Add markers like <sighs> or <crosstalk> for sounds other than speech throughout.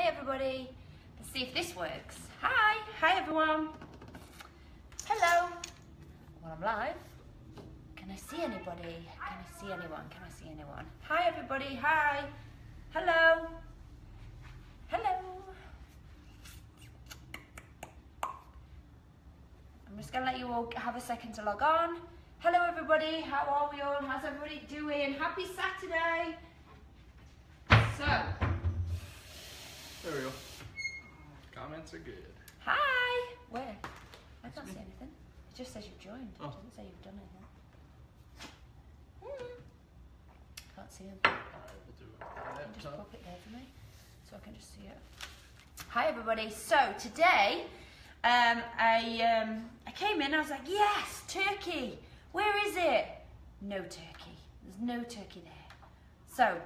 Hey everybody, let's see if this works. Hi, hi everyone. Hello. Well, I'm live. Can I see anybody? Can I see anyone? Can I see anyone? Hi everybody, hi. Hello. Hello. I'm just gonna let you all have a second to log on. Hello everybody, how are we all? How's everybody doing? Happy Saturday. So, There we go. Comments are good. Hi! Where? I can't see anything. It just says you've joined. It Oh. doesn't say you've done anything. Hmm. Can't see him. Alright, we'll do it. Can you just pop it there for me so I can just see it. Hi everybody. So today, um, I um, I came in. I was like, yes, turkey. Where is it? No turkey. There's no turkey there. So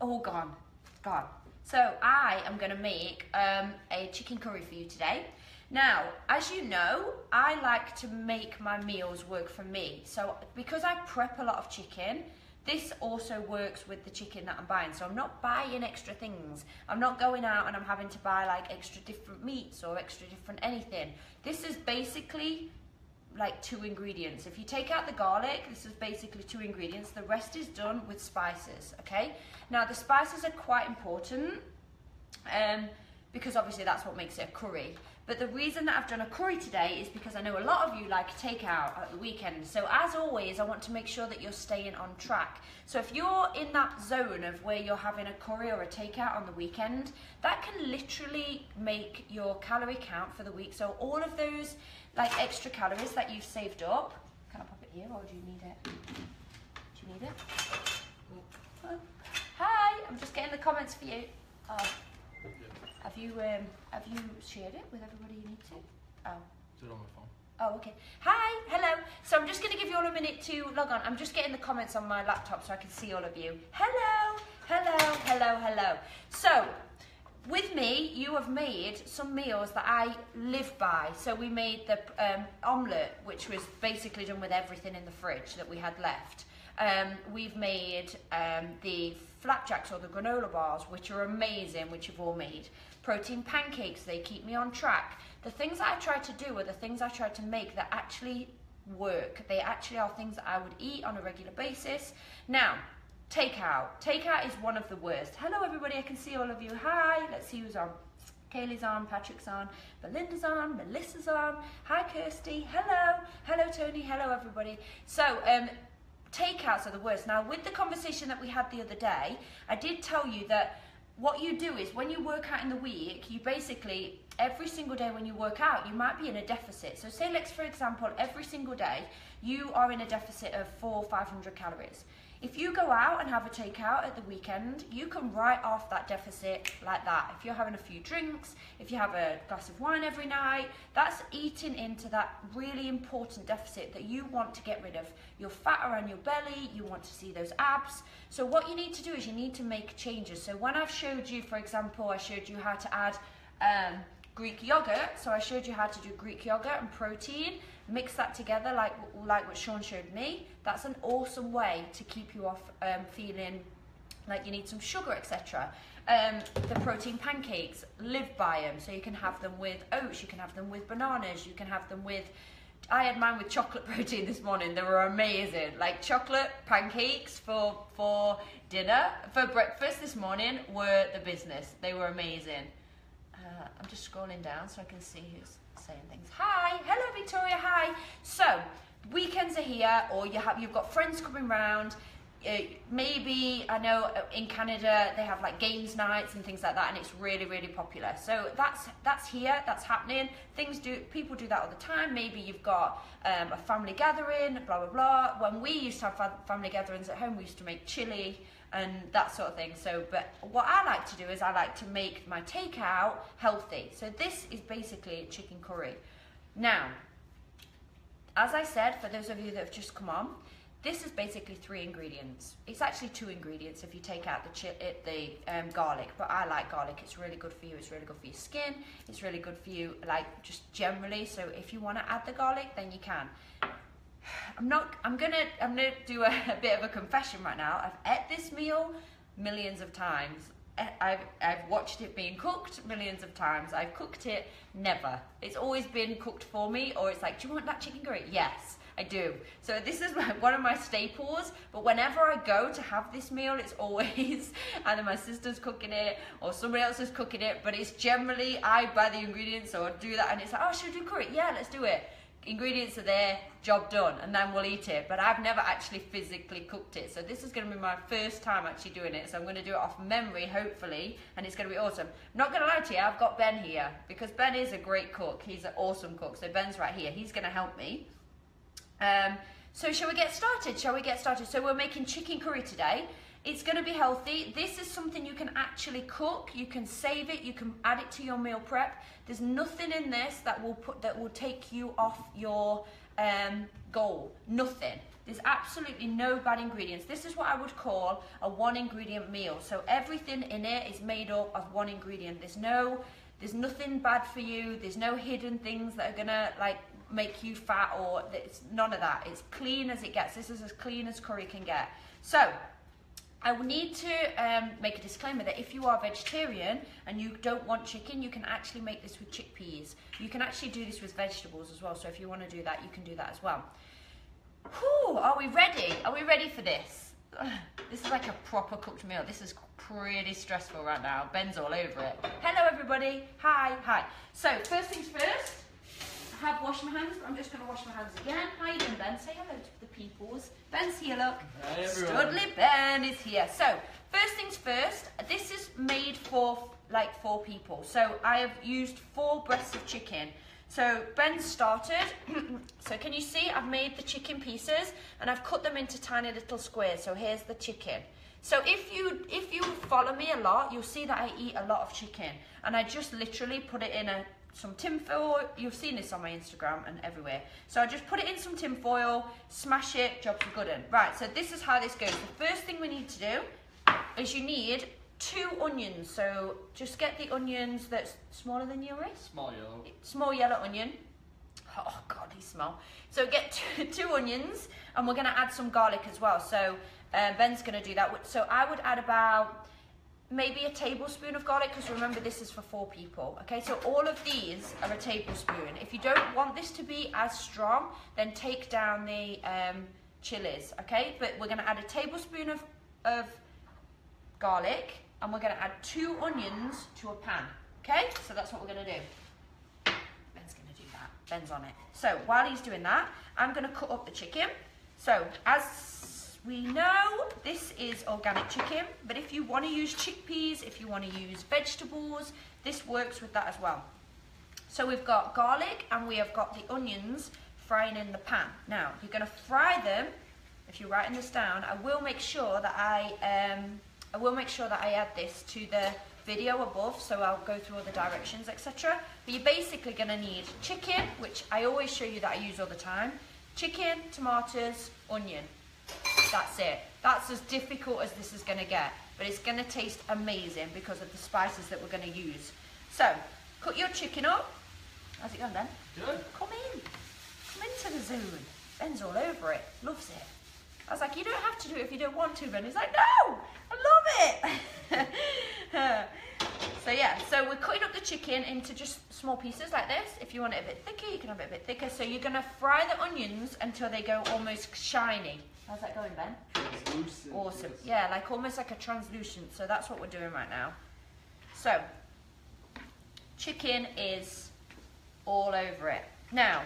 all gone, gone. So I am to make um, a chicken curry for you today. Now, as you know, I like to make my meals work for me. So because I prep a lot of chicken, this also works with the chicken that I'm buying. So I'm not buying extra things. I'm not going out and I'm having to buy like extra different meats or extra different anything. This is basically like two ingredients. If you take out the garlic, this is basically two ingredients. The rest is done with spices, okay? Now the spices are quite important um, because obviously that's what makes it a curry. But the reason that I've done a curry today is because I know a lot of you like takeout at the weekend. So as always, I want to make sure that you're staying on track. So if you're in that zone of where you're having a curry or a takeout on the weekend, that can literally make your calorie count for the week. So all of those like extra calories that you've saved up, can I pop it here or do you need it? Do you need it? Oh. Hi, I'm just getting the comments for you. Oh. Have you um have you shared it with everybody you need to? Oh. Is it on my phone? Oh, okay. Hi, hello. So I'm just going to give you all a minute to log on. I'm just getting the comments on my laptop so I can see all of you. Hello, hello, hello, hello. So, with me, you have made some meals that I live by. So we made the um, omelette, which was basically done with everything in the fridge that we had left. Um, we've made um, the flapjacks or the granola bars, which are amazing, which you've all made. Protein pancakes, they keep me on track. The things that I try to do are the things I try to make that actually work. They actually are things that I would eat on a regular basis. Now, takeout. Takeout is one of the worst. Hello, everybody. I can see all of you. Hi. Let's see who's on. Kaylee's on, Patrick's on, Belinda's on, Melissa's on. Hi, Kirsty. Hello. Hello, Tony. Hello, everybody. So, um, takeouts are the worst. Now, with the conversation that we had the other day, I did tell you that what you do is when you work out in the week, you basically, every single day when you work out, you might be in a deficit. So say, let's for example, every single day, you are in a deficit of four, 500 calories. If you go out and have a takeout at the weekend, you can write off that deficit like that. If you're having a few drinks, if you have a glass of wine every night, that's eating into that really important deficit that you want to get rid of. Your fat around your belly, you want to see those abs. So what you need to do is you need to make changes. So when I've showed you, for example, I showed you how to add um, Greek yogurt. So I showed you how to do Greek yogurt and protein, mix that together like, like what Sean showed me. That's an awesome way to keep you off um, feeling like you need some sugar, etc. Um, the protein pancakes, live by them. So you can have them with oats, you can have them with bananas, you can have them with I had mine with chocolate <laughs> protein this morning. They were amazing. Like chocolate pancakes for for dinner, for breakfast this morning were the business. They were amazing. Uh, I'm just scrolling down so I can see who's saying things. Hi, hello Victoria. Hi. So weekends are here, or you have you've got friends coming round. Uh, maybe I know uh, in Canada they have like games nights and things like that, and it's really really popular. So that's that's here, that's happening. Things do people do that all the time. Maybe you've got um, a family gathering, blah blah blah. When we used to have fa- family gatherings at home, we used to make chili and that sort of thing. So, but what I like to do is I like to make my takeout healthy. So this is basically chicken curry. Now, as I said, for those of you that have just come on, this is basically three ingredients. It's actually two ingredients if you take out the the um, garlic, but I like garlic. It's really good for you. It's really good for your skin. It's really good for you, like just generally. So if you want to add the garlic, then you can. I'm not. I'm gonna. I'm gonna do a, a bit of a confession right now. I've ate this meal millions of times. eh, I've, I've watched it being cooked millions of times. I've cooked it, never. It's always been cooked for me, or it's like, do you want that chicken curry? Yes, I do. So this is <laughs> my, one of my staples, but whenever I go to have this meal, it's always <laughs> either my sister's cooking it or somebody else is cooking it, but it's generally I buy the ingredients or do that, and it's like, oh, should we do curry? Yeah, let's do it ingredients are there, job done, and then we'll eat it. But I've never actually physically cooked it. So this is to be my first time actually doing it. So I'm to do it off memory, hopefully, and it's to be awesome. I'm not to lie to you, I've got Ben here because Ben is a great cook. He's an awesome cook. So Ben's right here. He's to help me. Um, so shall we get started? Shall we get started? So we're making chicken curry today. It's going to be healthy. This is something you can actually cook. You can save it. You can add it to your meal prep. There's nothing in this that will put that will take you off your um, goal. Nothing. There's absolutely no bad ingredients. This is what I would call a one ingredient meal. So everything in it is made up of one ingredient. There's no there's nothing bad for you. There's no hidden things that are gonna like make you fat or it's none of that. It's clean as it gets. This is as clean as curry can get. So I will need to um, make a disclaimer that if you are vegetarian and you don't want chicken, you can actually make this with chickpeas. You can actually do this with vegetables as well. So if you want to do that, you can do that as well. Whew, are we ready? Are we ready for this? <sighs> This is like a proper cooked meal. This is pretty stressful right now. Ben's all over it. Hello everybody. Hi, hi. So first things first, have washed my hands, but I'm just going to wash my hands again. How you doing, Ben? Say hello to the peoples. Ben's here, look. Hey, everyone. Studley Ben is here. So, first things first, this is made for like four people. So, I have used four breasts of chicken. So, Ben started. <clears throat> so, can you see I've made the chicken pieces and I've cut them into tiny little squares. So, here's the chicken. So if you if you follow me a lot, you'll see that I eat a lot of chicken, and I just literally put it in a some tin foil. You've seen this on my Instagram and everywhere. So I just put it in some tin foil, smash it, jobs are good in. Right, so this is how this goes. The first thing we need to do is you need two onions. So just get the onions that's smaller than your wrist. Small yellow. Small yellow onion. Oh God, they smell. So get <laughs> two, two onions, and we're gonna add some garlic as well. So uh, Ben's gonna do that. So I would add about maybe a tablespoon of garlic because remember this is for four people okay? So all of these are a tablespoon. If you don't want this to be as strong then take down the um, chilies okay? But we're going to add a tablespoon of, of garlic and we're going to add two onions to a pan okay? So that's what we're going to do. Ben's going to do that. Ben's on it. So while he's doing that I'm going to cut up the chicken. So as we know this is organic chicken, but if you want to use chickpeas, if you want to use vegetables, this works with that as well. So we've got garlic and we have got the onions frying in the pan. Now, you're going to fry them. If you're writing this down, I will make sure that I, um, I will make sure that I add this to the video above, so I'll go through all the directions, etc. But you're basically going to need chicken, which I always show you that I use all the time. Chicken, tomatoes, onion. That's it. That's as difficult as this is going to get, but it's going to taste amazing because of the spices that we're going to use. So, cut your chicken up. How's it going, Ben? Good. Come in. Come into the zone. Ben's all over it. Loves it. I was like, you don't have to do it if you don't want to, Ben. He's like, no, I love it. <laughs> so yeah, so we're cutting up the chicken into just small pieces like this. If you want it a bit thicker, you can have it a bit thicker. So you're gonna fry the onions until they go almost shiny. How's that going, Ben? Translucent. Awesome. Yeah, like almost like a translucent. So that's what we're doing right now. So, chicken is all over it. Now,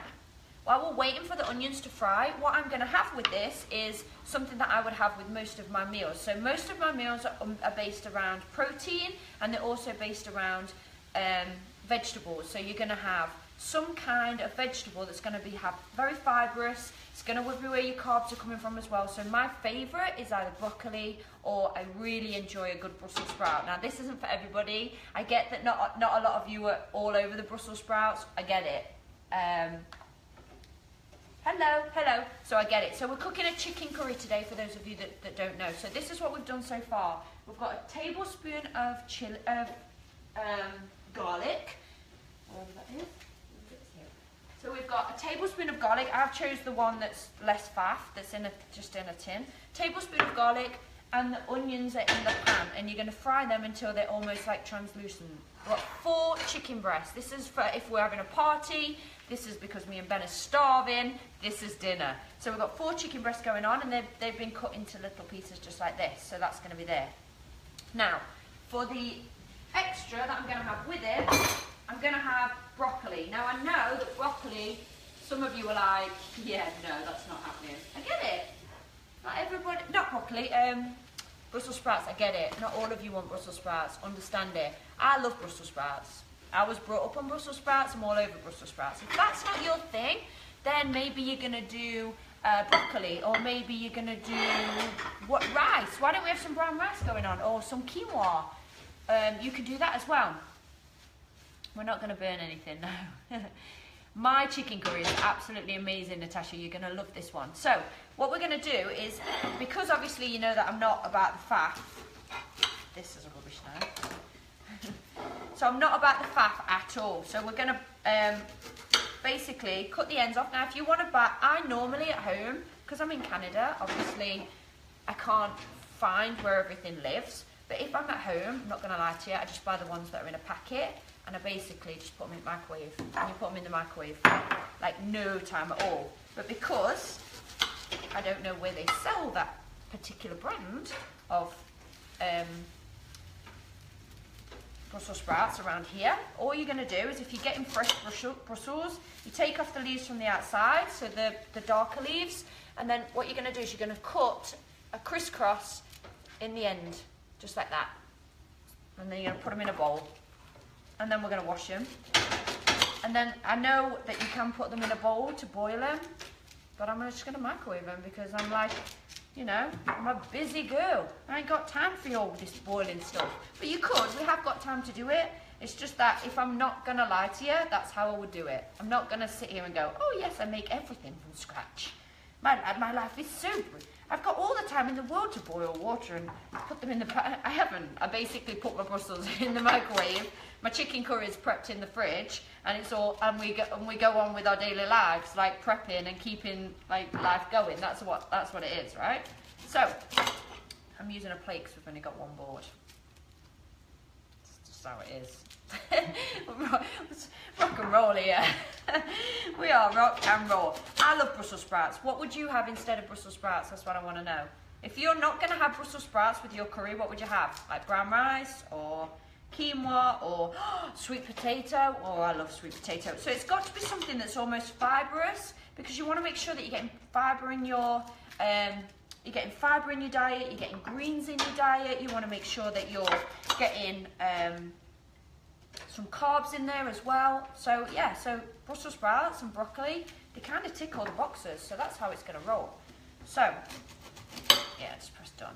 while we're waiting for the onions to fry, what I'm going to have with this is something that I would have with most of my meals. So most of my meals are, um, are based around protein and they're also based around um, vegetables. So you're going to have some kind of vegetable that's going to be have very fibrous. It's going to be where your carbs are coming from as well. So my favourite is either broccoli or I really enjoy a good Brussels sprout. Now this isn't for everybody. I get that not not a lot of you are all over the Brussels sprouts. I get it. Um, hello, hello. So I get it. So we're cooking a chicken curry today for those of you that, that don't know. So this is what we've done so far. We've got a tablespoon of chili, of um, garlic. That is. So we've got a tablespoon of garlic. I've chose the one that's less faff, that's in a, just in a tin. Tablespoon of garlic, and the onions are in the pan, and you're going to fry them until they're almost like translucent. We've got four chicken breasts. This is for if we're having a party. This is because me and Ben are starving. This is dinner. So we've got four chicken breasts going on, and they've, they've been cut into little pieces just like this. So that's going to be there. Now, for the extra that I'm going to have with it, I'm going to have broccoli. Now, I know that broccoli, some of you are like, yeah, no, that's not happening. I get it. Not everybody, not broccoli, um, Brussels sprouts, I get it. Not all of you want Brussels sprouts, understand it. I love Brussels sprouts. I was brought up on Brussels sprouts, I'm all over Brussels sprouts. If that's not your thing, then maybe you're going to do uh, broccoli, or maybe you're going to do what rice. Why don't we have some brown rice going on, or some quinoa? Um, you can do that as well. We're not going to burn anything now. <laughs> My chicken curry is absolutely amazing, Natasha. You're going to love this one. So, what we're going to do is, because obviously you know that I'm not about the faff, this is a rubbish now. <laughs> so I'm not about the faff at all. So we're going to um, basically cut the ends off. Now, if you want to buy, I normally at home, because I'm in Canada, obviously I can't find where everything lives. But if I'm at home, I'm not going to lie to you, I just buy the ones that are in a packet and I basically just put them in the microwave. And you put them in the microwave for like no time at all. But because I don't know where they sell that particular brand of um, Brussels sprouts around here, all you're going to do is if you're getting fresh Brussels, you take off the leaves from the outside, so the, the darker leaves, and then what you're going to do is you're going to cut a crisscross in the end, just like that. And then you're going to put them in a bowl and then we're going to wash them. And then I know that you can put them in a bowl to boil them, but I'm just going to microwave them because I'm like, you know, I'm a busy girl. I ain't got time for all this boiling stuff. But you could, we have got time to do it. It's just that if I'm not going to lie to you, that's how I would do it. I'm not going to sit here and go, oh yes, I make everything from scratch. My, my life is so I've got all the time in the world to boil water and put them in the pan. I haven't. I basically put my Brussels <laughs> in the microwave. My chicken curry is prepped in the fridge, and it's all. And we go and we go on with our daily lives, like prepping and keeping like life going. That's what that's what it is, right? So I'm using a plate because we've only got one board. That's just how it is. <laughs> rock and roll here. <laughs> we are rock and roll. I love Brussels sprouts. What would you have instead of Brussels sprouts? That's what I want to know. If you're not going to have Brussels sprouts with your curry, what would you have? Like brown rice or quinoa or <gasps> sweet potato? Oh, I love sweet potato. So it's got to be something that's almost fibrous because you want to make sure that you're getting fibre in your um, you're getting fibre in your diet, you're getting greens in your diet, you want to make sure that you're getting um, some carbs in there as well. So yeah, so Brussels sprouts and broccoli, they kind of tick all the boxes. So that's how it's going to roll. So yeah, just press done.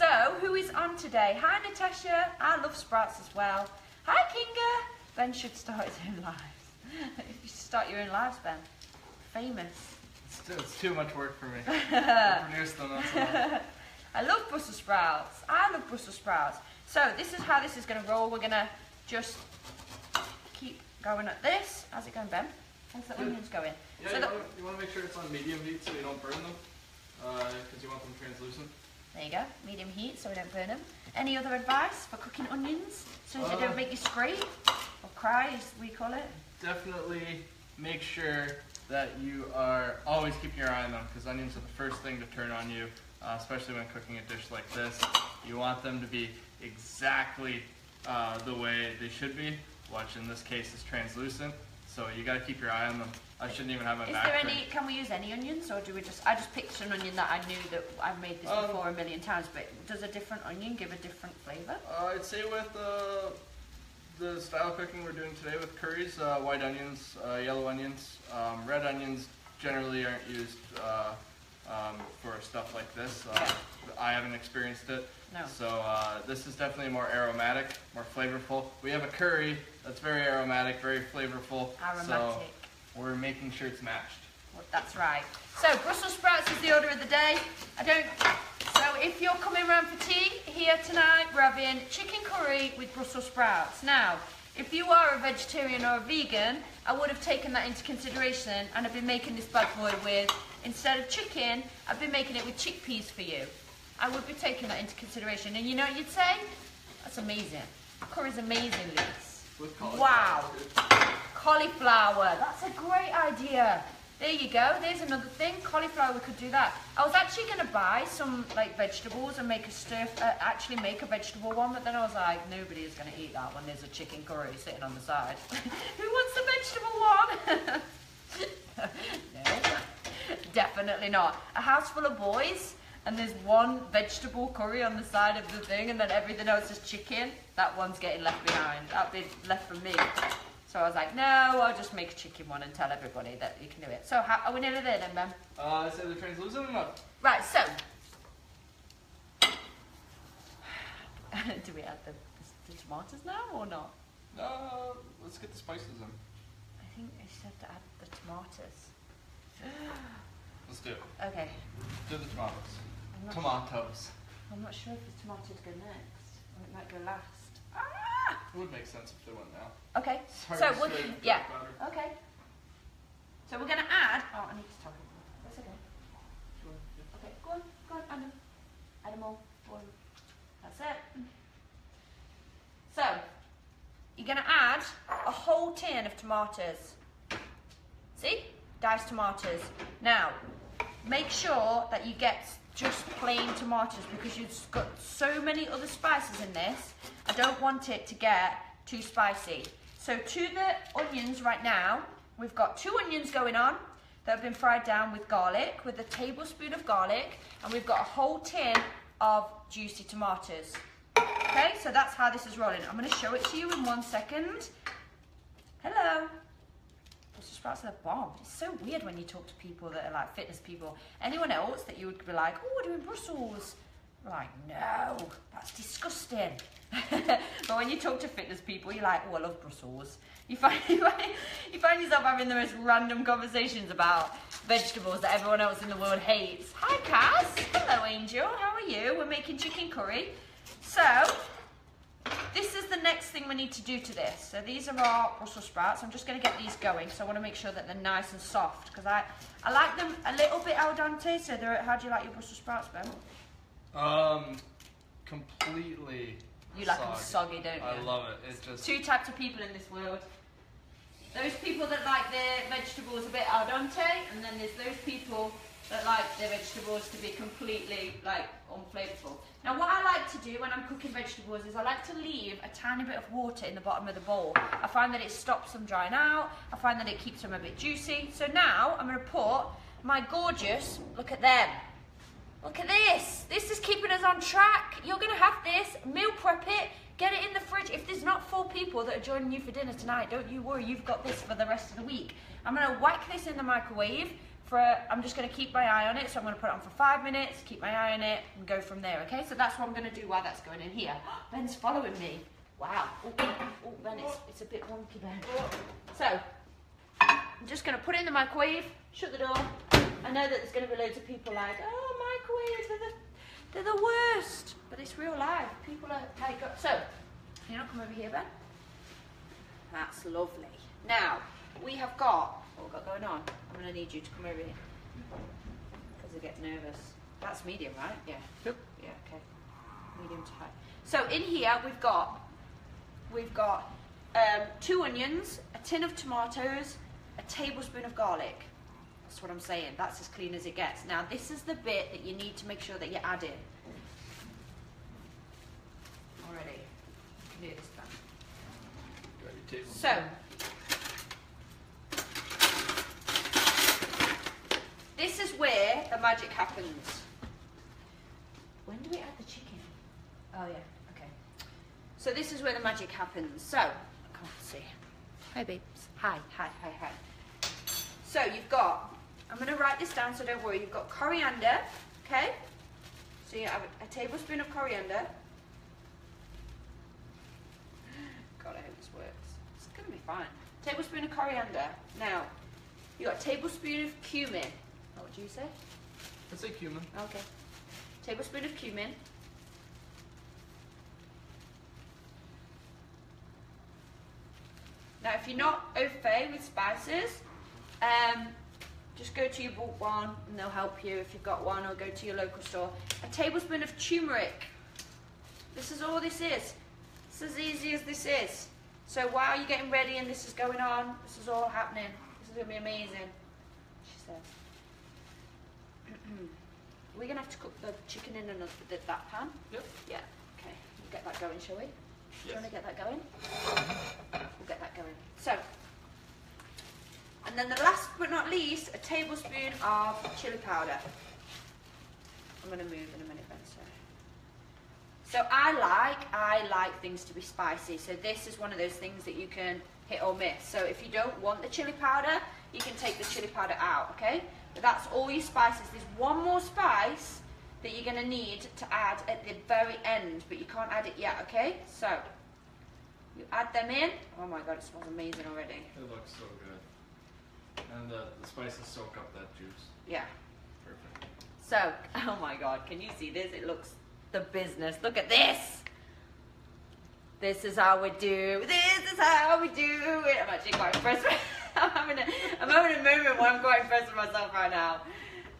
So who is on today? Hi Natasha, I love sprouts as well. Hi Kinga. Ben should start his own lives. if <laughs> you start your own lives, Ben. Famous. It's too, it's too much work for me. <laughs> produce them, <laughs> I love Brussels sprouts. I love Brussels sprouts. So this is how this is going to roll. We're going to just keep going at this. How's it going, Ben? How's the onions going? Yeah, so you, want to, make sure it's on medium heat so you don't burn them, because uh, you want them translucent. There you go, medium heat so we don't burn them. Any other advice for cooking onions so uh, they don't make you scrape or cry, as we call it? Definitely make sure that you are always keeping your eye on them, because onions are the first thing to turn on you, uh, especially when cooking a dish like this. You want them to be exactly uh, the way they should be which in this case is translucent. So you got to keep your eye on them. I shouldn't even have my Is back there any? Can we use any onions, or do we just? I just picked an onion that I knew that I've made this um, before a million times. But does a different onion give a different flavour? Uh, I'd say with uh, the style cooking we're doing today with curries, uh, white onions, uh, yellow onions, um, red onions generally aren't used uh, um, for stuff like this. Uh, I haven't experienced it. No. So uh, this is definitely more aromatic, more flavorful. We have a curry that's very aromatic, very flavorful. Aromatic. So we're making sure it's matched. Well, that's right. So Brussels sprouts is the order of the day. I don't. So if you're coming around for tea here tonight, we're having chicken curry with Brussels sprouts. Now, if you are a vegetarian or a vegan, I would have taken that into consideration and I've been making this bad boy with, instead of chicken, I've been making it with chickpeas for you. I would be taking that into consideration. And you know what you'd say? That's amazing. Curry's amazing, Lise. With cauliflower. Wow. Cauliflower. That's a great idea. There you go. There's another thing. Cauliflower. We could do that. I was actually going to buy some like vegetables and make a stir. Uh, actually make a vegetable one, but then I was like, nobody is going to eat that when there's a chicken curry sitting on the side. <laughs> Who wants the vegetable one? <laughs> no, definitely not. A house full of boys. And there's one vegetable curry on the side of the thing, and then everything else is chicken. That one's getting left behind. That'll be left for me. So I was like, no, I'll just make a chicken one and tell everybody that you can do it. So how, are we nearly there then, Ben? Uh, I say the translucent enough. Right, so. <laughs> do we add the, the, tomatoes now or not? Uh, let's get the spices in. I think I said to add the tomatoes. <gasps> Let's do it. Okay. Do the tomatoes. I'm not, Tomatoes. I'm not sure if the tomatoes go next. Or it might go last. Ah! It would make sense if they went now. Okay. Sorry so we're, say, yeah. butter. Okay. So we're gonna add. Oh, I need to talk. That's okay. Okay, go on, go on, add them. Add them all. Go on. That's it. So, you're gonna add a whole tin of tomatoes. See? Diced tomatoes. Now, make sure that you get just plain tomatoes because you've got so many other spices in this. I don't want it to get too spicy. So to the onions right now, we've got two onions going on that have been fried down with garlic, with a tablespoon of garlic, and we've got a whole tin of juicy tomatoes. Okay, so that's how this is rolling. I'm going to show it to you in one second. Hello. Brussels sprouts are the bomb. It's so weird when you talk to people that are like fitness people. Anyone else that you would be like, oh, we're doing Brussels. Like, no, that's disgusting. <laughs> but when you talk to fitness people, you're like, oh, I love Brussels. You find, <laughs> you find, you find yourself having the most random conversations about vegetables that everyone else in the world hates. Hi, Cass. Hello, Angel. How are you? We're making chicken curry. So, this is the next thing we need to do to this. So these are our Brussels sprouts. I'm just going to get these going. So I want to make sure that they're nice and soft because I, I like them a little bit al dente. So they're, how do you like your Brussels sprouts, Ben? Um, completely. You like them soggy. soggy, don't you? I love it. It's just. Two types of people in this world. Those people that like their vegetables a bit al dente, and then there's those people that like their vegetables to be completely like unflavorful. Now what I like to do when I'm cooking vegetables is I like to leave a tiny bit of water in the bottom of the bowl. I find that it stops them drying out, I find that it keeps them a bit juicy. So now I'm to put my gorgeous, look at them, Look at this. This is keeping us on track. You're going to have this, meal prep it, get it in the fridge. If there's not four people that are joining you for dinner tonight, don't you worry. You've got this for the rest of the week. I'm going to whack this in the microwave. For, I'm just going to keep my eye on it. So I'm going to put it on for five minutes, keep my eye on it, and go from there. Okay, so that's what I'm going to do while that's going in here. <gasps> Ben's following me. Wow. Oh, oh Ben, it's, it's a bit wonky, Ben. So, I'm just going to put it in the microwave, shut the door. I know that there's going to be loads of people like, oh, microwaves, they're the, they're the worst. But it's real life. People are like, so, can you not come over here, Ben? That's lovely. Now, we have got, what we've got going on? I'm going to need you to come over here. Because I get nervous. That's medium, right? Yeah. Yep. Yeah, okay. Medium to high. So in here we've got, we've got um, two onions, a tin of tomatoes, a tablespoon of garlic. That's what I'm saying. That's as clean as it gets. Now this is the bit that you need to make sure that you add in. Already. You can do this, Ben. Grab your. So, this is where the magic happens. When do we add the chicken? Oh yeah, okay. So this is where the magic happens. So, I can't see. Hi babes. Hi, hi, hi, hi. So you've got, I'm going to write this down so don't worry, you've got coriander, okay? So you have a, a tablespoon of coriander. <gasps> God, I hope this works. It's going to be fine. Tablespoon of coriander. Now, you got a tablespoon of cumin. What do you say? Let's say cumin. Okay. Tablespoon of cumin. Now, if you're not au fait with spices, um, Just go to your bulk one and they'll help you if you've got one, or go to your local store. A tablespoon of turmeric. This is all this is. It's as easy as this is. So while you're getting ready and this is going on, this is all happening. This is going to be amazing, she says. Hmm. We're going to have to cook the chicken in another, that pan? Yep. Yeah. Okay. We'll get that going, shall we? Do you want to get that going? We'll get that going. So, and then the last but not least, a tablespoon of chili powder. I'm going to move in a minute, Ben. Sorry. So I like I like things to be spicy. So this is one of those things that you can hit or miss. So if you don't want the chili powder, you can take the chili powder out. Okay. But that's all your spices. There's one more spice that you're going to need to add at the very end, but you can't add it yet. Okay. So you add them in. Oh my god, it smells amazing already. It looks so good. And the, the spices soak up that juice. Yeah. Perfect. So, <laughs> oh my god, can you see this? It looks the business. Look at this. This is how we do. This is how we do it. I'm actually quite impressed. With, <laughs> I'm having a, I'm having a moment where I'm quite impressed with myself right now.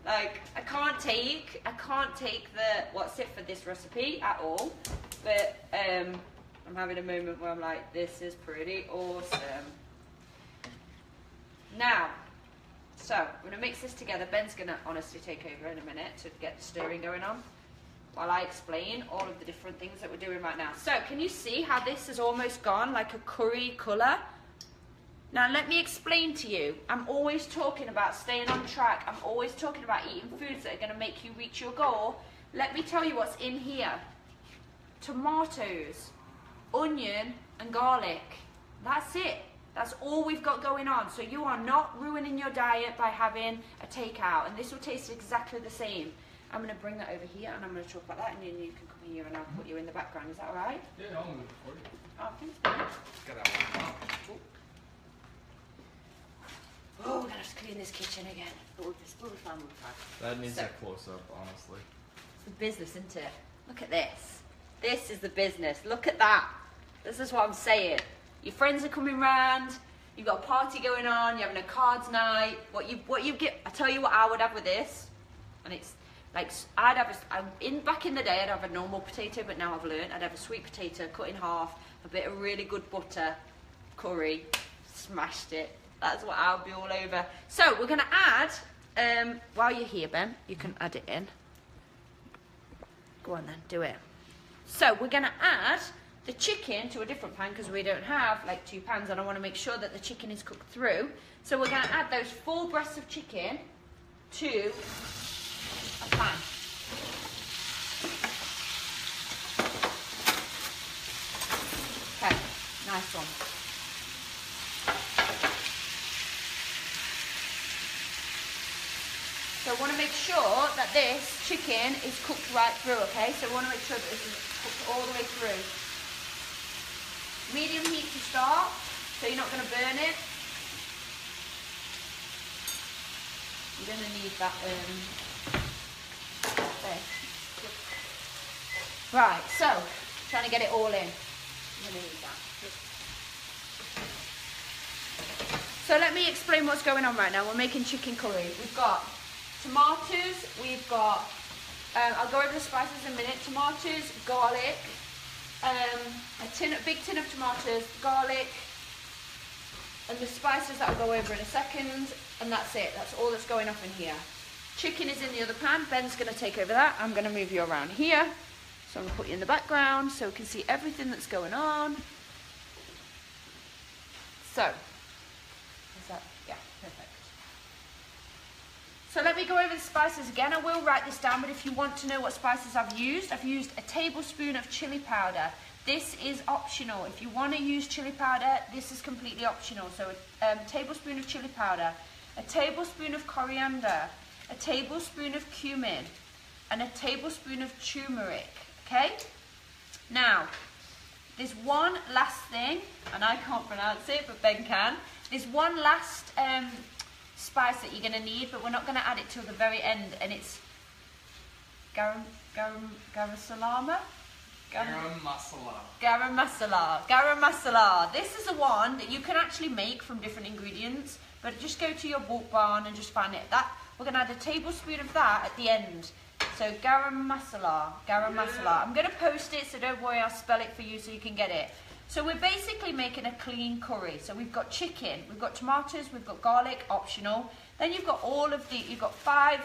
Like I can't take, I can't take the what's it for this recipe at all. But um, I'm having a moment where I'm like, this is pretty awesome. Now, so we're gonna mix this together. Ben's gonna honestly take over in a minute to get the stirring going on while I explain all of the different things that we're doing right now. So can you see how this has almost gone like a curry colour? Now let me explain to you. I'm always talking about staying on track. I'm always talking about eating foods that are going to make you reach your goal. Let me tell you what's in here. Tomatoes, onion and garlic. That's it. That's all we've got going on. So you are not ruining your diet by having a takeout. And this will taste exactly the same. I'm going to bring that over here and I'm going to talk about that and then you can come here and I'll put you in the background. Is that all right? Yeah, I'll move it for you. Oh, thanks, Ben. Got that one. Oh, we're going to have to clean this kitchen again. But we'll, just, we'll be we'll be. That needs So- a close up, honestly. It's the business, isn't it? Look at this. This is the business. Look at that. This is what I'm saying. Your friends are coming round. You've got a party going on. You're having a cards night. What you what you get? I tell you what I would have with this, and it's like I'd have a, I'm in back in the day I'd have a normal potato, but now I've learned I'd have a sweet potato cut in half, a bit of really good butter, curry, smashed it. That's what I'll be all over. So we're gonna add. Um, while you're here, Ben, you can add it in. Go on then, do it. So we're going to add the chicken to a different pan because we don't have like two pans and I want to make sure that the chicken is cooked through. So we're going to add those four breasts of chicken to nice one. So I want to make sure that this chicken is cooked right through, okay? So I want to make sure that this is cooked all the way through. Medium heat to start, so you're not going to burn it. You're going to need that, um, there. Right, so, trying to get it all in. So let me explain what's going on right now. We're making chicken curry. We've got tomatoes, we've got, um, I'll go over the spices in a minute, tomatoes, garlic, um, a tin, a big tin of tomatoes, garlic, and the spices that I'll go over in a second, and that's it. That's all that's going off in here. Chicken is in the other pan. Ben's going to take over that. I'm going to move you around here. So I'm going to put you in the background so we can see everything that's going on. So, is that, yeah, perfect. So let me go over the spices again. I will write this down, but if you want to know what spices I've used, I've used a tablespoon of chili powder. This is optional. If you want to use chili powder, this is completely optional. So a um, tablespoon of chili powder, a tablespoon of coriander, a tablespoon of cumin, and a tablespoon of turmeric. Okay? Now, there's one last thing, and I can't pronounce it, but Ben can. There's one last um, spice that you're going to need, but we're not going to add it till the very end, and it's garam, garam, garam salama. Garam masala. Garam masala. Garam masala. This is the one that you can actually make from different ingredients, but just go to your Bulk Barn and just find it. That we're gonna add a tablespoon of that at the end. So garam masala. Garam masala. I'm gonna post it, so don't worry. I'll spell it for you so you can get it. So we're basically making a clean curry. So we've got chicken, we've got tomatoes, we've got garlic, optional. Then you've got all of the, you've got five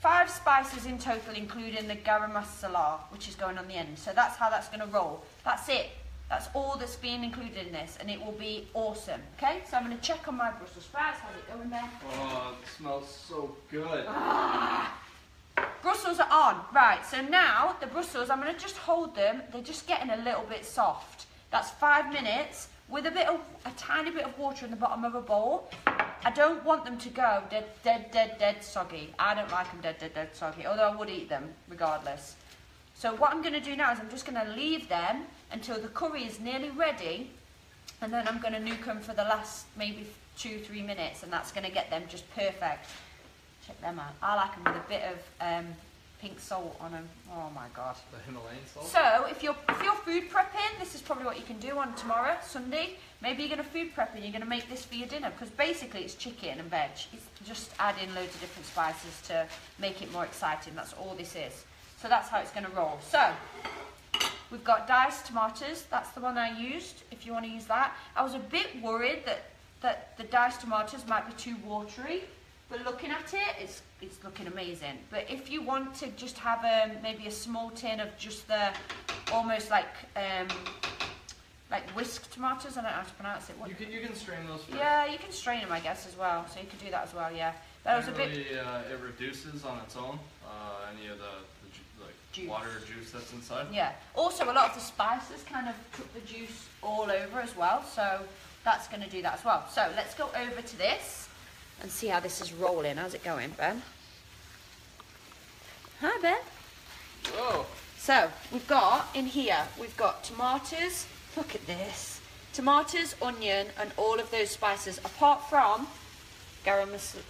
Five spices in total, including the garam masala, which is going on the end. So that's how that's going to roll. That's it. That's all that's being included in this, and it will be awesome. Okay, so I'm going to check on my Brussels sprouts. How's it going there? Oh, it smells so good. Ah. Brussels are on. Right, so now the Brussels, I'm going to just hold them. They're just getting a little bit soft. That's five minutes with a bit of, a tiny bit of water in the bottom of a bowl. I don't want them to go dead, dead, dead, dead soggy. I don't like them dead, dead, dead soggy, although I would eat them regardless. So what I'm going to do now is I'm just going to leave them until the curry is nearly ready and then I'm going to nuke them for the last maybe two, three minutes and that's going to get them just perfect. Check them out. I like them with a bit of um, pink salt on them. Oh my god. The Himalayan salt. So if you're if you're food prepping, this is probably what you can do on tomorrow, Sunday. Maybe you're gonna food prep and you're gonna make this for your dinner because basically it's chicken and veg. It's just adding loads of different spices to make it more exciting. That's all this is. So that's how it's gonna roll. So we've got diced tomatoes. That's the one I used. If you want to use that, I was a bit worried that that the diced tomatoes might be too watery. But looking at it, it's it's looking amazing. But if you want to just have a, maybe a small tin of just the, almost like, um, like whisk tomatoes, I don't know how to pronounce it. What, You can you can strain those first. yeah, you can strain them, I guess, as well. So you could do that as well, yeah. I was a bit, uh, it reduces on its own uh, any of the, the ju- like Juice. water or juice that's inside. yeah. Also, a lot of the spices kind of cook the juice all over as well. So that's going to do that as well. So let's go over to this and see how this is rolling. How's it going, Ben? Hi, Ben. Whoa! So we've got in here, we've got tomatoes. Look at this. Tomatoes, onion, and all of those spices, apart from garam,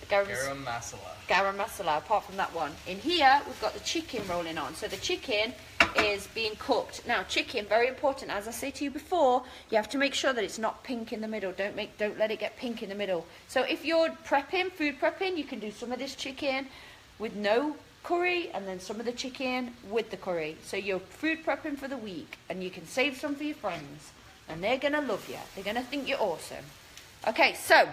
garam, Garam masala. garam masala, apart from that one. In here, we've got the chicken rolling on. So the chicken is being cooked. Now, chicken, very important. As I say to you before, you have to make sure that it's not pink in the middle. Don't make, don't let it get pink in the middle. So if you're prepping, food prepping, you can do some of this chicken with no curry and then some of the chicken with the curry. So you're food prepping for the week and you can save some for your friends and they're going to love you. They're going to think you're awesome. Okay, so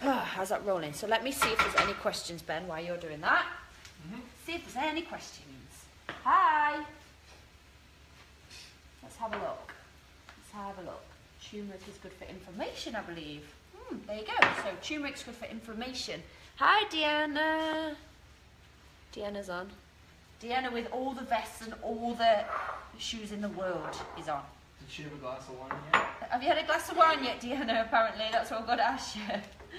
<sighs> how's that rolling? So let me see if there's any questions, Ben, while you're doing that. Mhm. See if there's any questions. Hi. Let's have a look. Let's have a look. Turmeric is good for information, I believe. Hmm, there you go. So turmeric's good for information. Hi, Deanna. Deanna's on. Deanna with all the vests and all the shoes in the world is on. Did she have a glass of wine yet? Have you had a glass of wine yet, Deanna? Apparently, that's what I've got to ask you.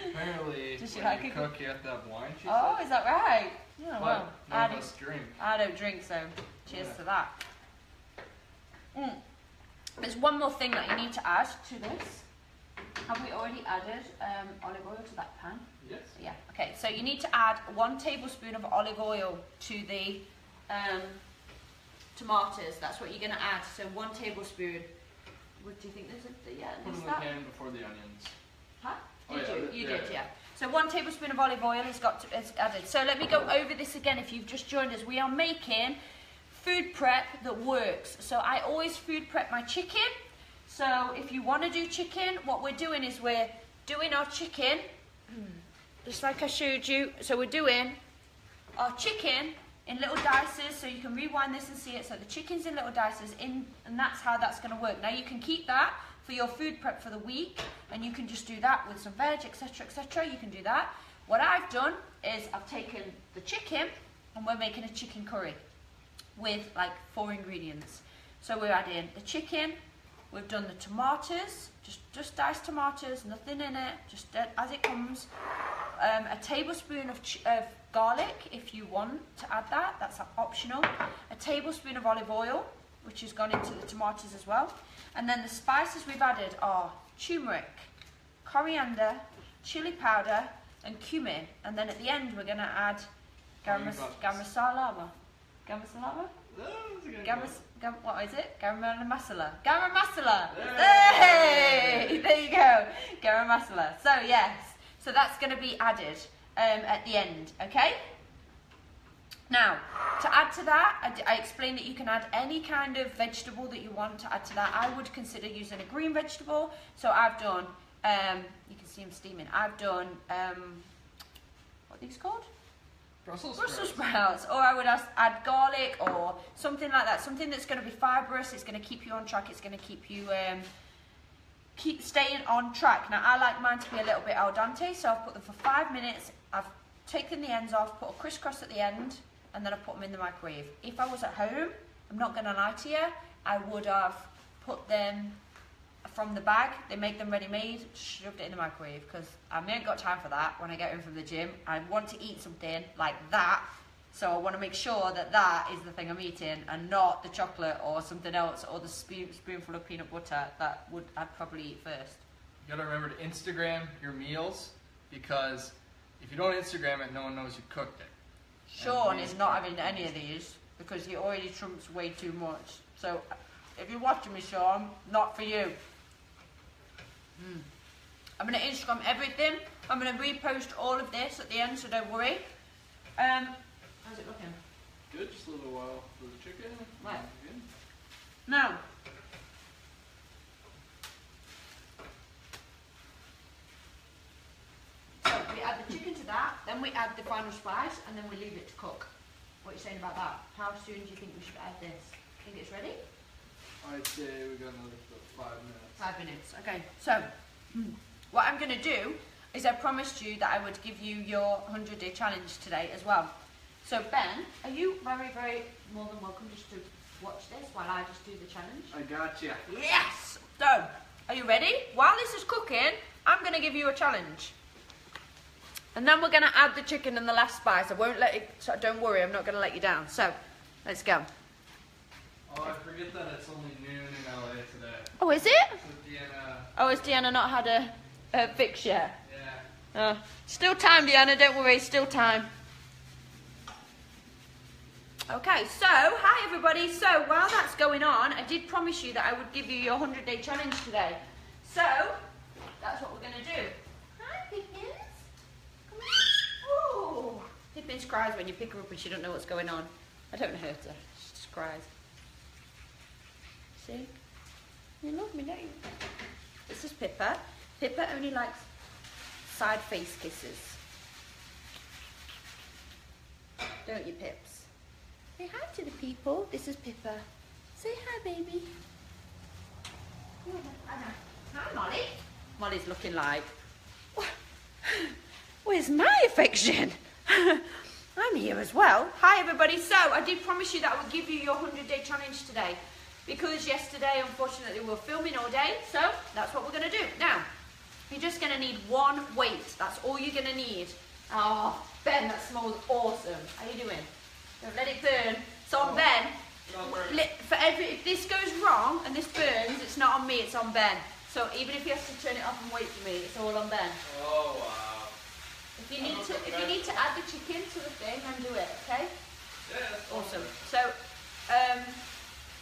Apparently, Does she when like you cook, you have to have wine. She Oh, said. is that right? Oh, But well. none I don't, drink. I don't drink, so cheers Yeah. to that. Mm. There's one more thing that you need to add to this. Have we already added um, olive oil to that pan? Yes. Yeah. Okay, so you need to add one tablespoon of olive oil to the um, tomatoes. That's what you're going to add. So one tablespoon. What do you think there's a yeah? Put Is them in the pan before the onions. Huh? Oh, yeah, you? You yeah, did, yeah. yeah. So one tablespoon of olive oil has got to, is added. So let me go over this again. If you've just joined us, we are making food prep that works. So I always food prep my chicken. So if you want to do chicken, what we're doing is we're doing our chicken, hmm, just like I showed you. So we're doing our chicken in little dices. So you can rewind this and see it. So the chicken's in little dices, in, and that's how that's going to work. Now you can keep that for your food prep for the week, and you can just do that with some veg, etc., etc. You can do that. What I've done is I've taken the chicken, and we're making a chicken curry with like four ingredients. So we're adding the chicken, we've done the tomatoes, just just diced tomatoes, nothing in it, just as it comes. Um, a tablespoon of, of garlic if you want to add that, that's optional. A tablespoon of olive oil, which has gone into the tomatoes as well. And then the spices we've added are turmeric, coriander, chili powder, and cumin. And then at the end we're going to add garam, mas- Honey buttons. garam masala. Garam masala? Garam, gam, what is it? Garam masala. Garam masala. Hey, <laughs> there you go. Garam masala. So yes, so that's going to be added um, at the end. Okay. Now, to add to that, I explained that you can add any kind of vegetable that you want to add to that. I would consider using a green vegetable. So I've done, um, you can see them steaming. I've done, um, what are these called? Brussels Brussels sprouts. sprouts, or I would add, add garlic or something like that. Something that's going to be fibrous. It's going to keep you on track. It's going to keep you um, keep staying on track. Now I like mine to be a little bit al dente, so I've put them for five minutes. I've taken the ends off, put a crisscross at the end, and then I put them in the microwave. If I was at home, I'm not going to lie to you, I would have put them from the bag. They make them ready-made, shoved it in the microwave because I ain't got time for that when I get home from the gym. I want to eat something like that, so I want to make sure that that is the thing I'm eating and not the chocolate or something else or the spoon, spoonful of peanut butter that would I'd probably eat first. You gotta remember to Instagram your meals because if you don't Instagram it, no one knows you cooked it. Sean is not having any of these because he already trumps way too much. So if you're watching me, Sean, not for you. Mm. I'm going to Instagram everything. I'm going to repost all of this at the end, so don't worry. Um, how's it looking? Good, just a little while for the chicken. Right. Now, so we add the chicken to that, then we add the final spice, and then we leave it to cook. What are you saying about that? How soon do you think we should add this? Think it's ready? I'd say we got another five minutes. Five minutes. Okay. So, hmm, what I'm going to do is I promised you that I would give you your 100 day challenge today as well. So, Ben, are you very, very more than welcome just to watch this while I just do the challenge? I got you. Yes! So, are you ready? While this is cooking, I'm going to give you a challenge. And then we're going to add the chicken and the last spice. I won't let it, so don't worry, I'm not going to let you down. So, let's go. Oh, I forget that it's only noon in LA today. Oh, is it? Deanna, Oh, has Deanna not had a, a fix yet? yeah. Uh, still time, Deanna, don't worry, still time. Okay, so, hi everybody. So, while that's going on, I did promise you that I would give you your 100 day challenge today. So, that's what we're going to do. Hi, Pippins. Come on. Ooh. Cries when you pick her up and she don't know what's going on. I don't hurt her, she just cries. See? You love me, don't you? This is Pippa. Pippa only likes side face kisses. Don't you, Pips? Say hi to the people. This is Pippa. Say hi, baby. Hi, Molly. Molly's looking like, where's my affection? <laughs> I'm here as well. Hi, everybody. So, I did promise you that I would give you your 100 day challenge today because yesterday, unfortunately, we were filming all day. So, that's what we're going to do. Now, you're just going to need one weight. That's all you're going to need. Oh, Ben, that smells awesome. How you doing? Don't let it burn. So on Oh. Ben, Not working. li- for every if this goes wrong and this burns, it's not on me, it's on Ben. So even if he has to turn it off and wait for me, it's all on Ben. Oh, wow. If you need to if you need to add the chicken to the thing, then do it, okay? Yeah, Awesome. So, um,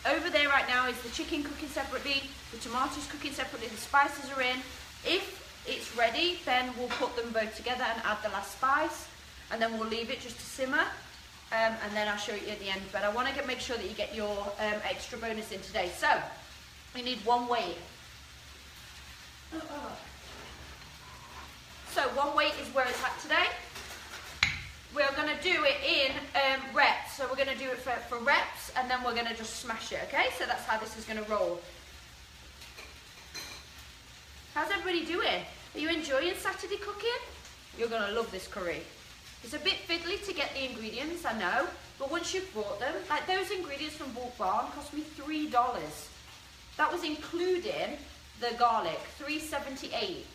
over there right now is the chicken cooking separately, the tomatoes cooking separately, the spices are in. If it's ready, then we'll put them both together and add the last spice, and then we'll leave it just to simmer. Um, and then I'll show you at the end. But I want to get make sure that you get your um, extra bonus in today. So, you need one weight. So one weight is where it's at today we're going to do it in um, reps. So we're going to do it for, for reps and then we're going to just smash it, okay? So that's how this is going to roll. How's everybody doing? Are you enjoying Saturday cooking? You're going to love this curry. It's a bit fiddly to get the ingredients, I know, but once you've bought them, like those ingredients from Bulk Barn cost me $3. That was including the garlic, 378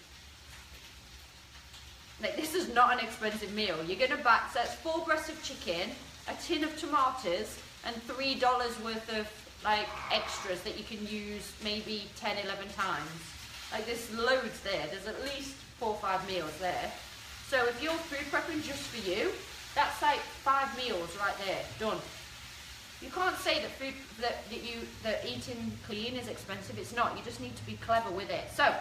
like this is not an expensive meal. You're gonna buy so that's four breasts of chicken, a tin of tomatoes, and three dollars worth of like extras that you can use maybe 10, 11 times. Like there's loads there. There's at least four or five meals there. So if you're food prepping just for you, that's like five meals right there, done. You can't say that food that, that you that eating clean is expensive. It's not. You just need to be clever with it. So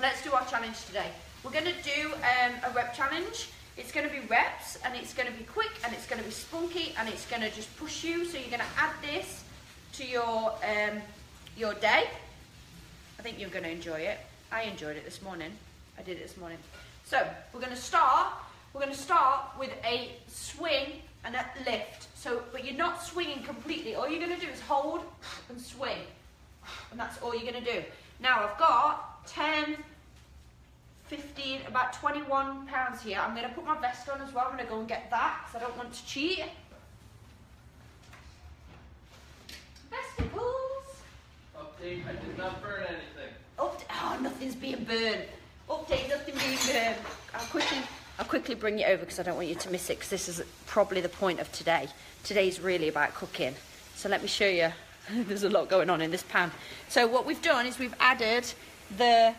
let's do our challenge today. We're going to do um, a rep challenge. It's going to be reps and it's going to be quick and it's going to be spunky and it's going to just push you. So you're going to add this to your um, your day. I think you're going to enjoy it. I enjoyed it this morning. I did it this morning. So we're going to start. We're going to start with a swing and a lift. So, but you're not swinging completely. All you're going to do is hold and swing, and that's all you're going to do. Now I've got 10, 15, about 21 pounds here. I'm going to put my vest on as well. I'm going to go and get that because I don't want to cheat. Vesticles. Update, I did not burn anything. Up oh, nothing's being burned. Update, nothing being burned. I'll quickly, I'll quickly bring you over because I don't want you to miss it because this is probably the point of today. Today's really about cooking. So let me show you. <laughs> There's a lot going on in this pan. So what we've done is we've added the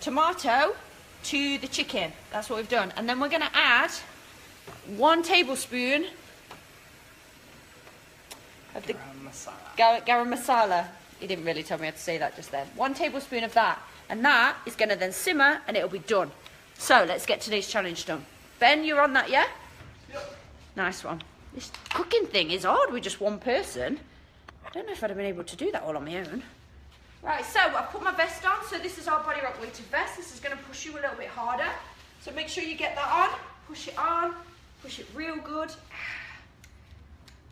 tomato to the chicken. That's what we've done. And then we're going to add one tablespoon of the Garam masala. gar- garam masala. He didn't really tell me how to say that just then. One tablespoon of that. And that is going to then simmer and it'll be done. So let's get today's challenge done. Ben, you're on that, yeah? Yep. Nice one. This cooking thing is hard with just one person. I don't know if I'd have been able to do that all on my own. Right, so I've put my vest on. So this is our BodyRock weighted vest. This is going to push you a little bit harder. So make sure you get that on. Push it on. Push it real good.